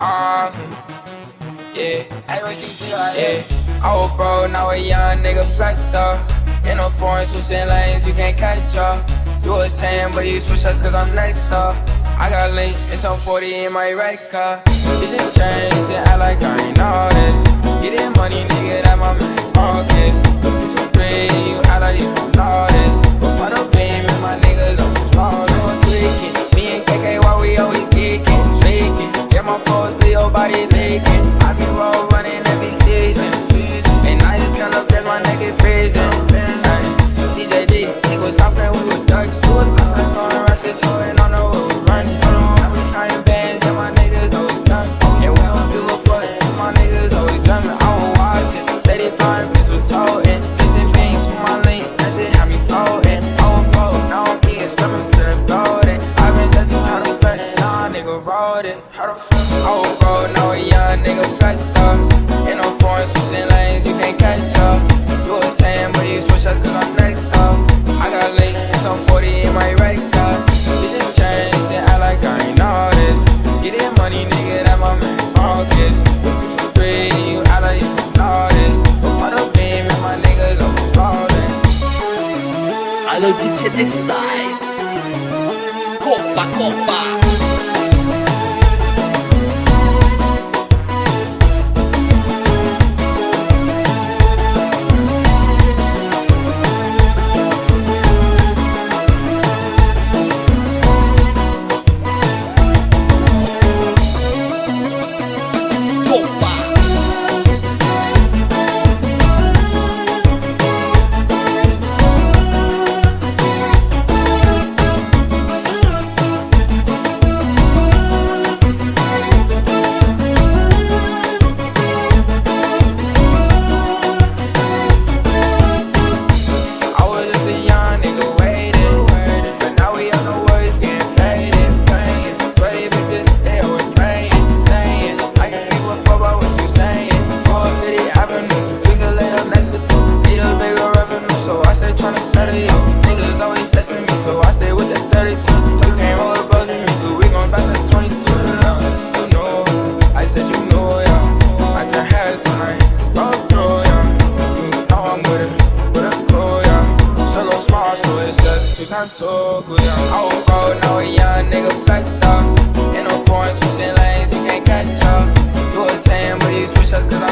Uh, yeah, yeah. Was broke, now a young nigga flexed up. In a foreign switching lanes, you can't catch up. Do a same, but you switch up cause I'm next up. I got link, it's on 40 in my red car. Bitches change and act like I ain't know this. Getting money, nigga, that my main focus. Two, two, three, you act like foes, Leo body leaking. I be roll running every season. And I just count up, there's my nigga freezing. Ay, DJ D, he was and we were ducking. I'm from rushes, holding on the road, running. I be counting bands, and my niggas always done. And we don't a fuck, my niggas always drumming. I won't watch it, steady flying, mistletoe. Missing things from my link, that shit had me floating. I was broke, now I'm eating, stomach feeling bloated. i been how to flex, nah, nigga wrote it. How the 手机切的塞，过吧过吧。inside of. Niggas always testing me, so I stay with the 32. You can't roll the buzz with me, but we gon' pass at 22. Yeah. You know, I said you know, yeah. My turn has tonight, Roll through, yeah. You know I'm with it, with a crew, yeah. So go small, so it's just two times two, yeah. I won't go, now a young nigga flexed up. In no foreign, switching lanes, you can't catch up. Do the same, but you switch up, cause I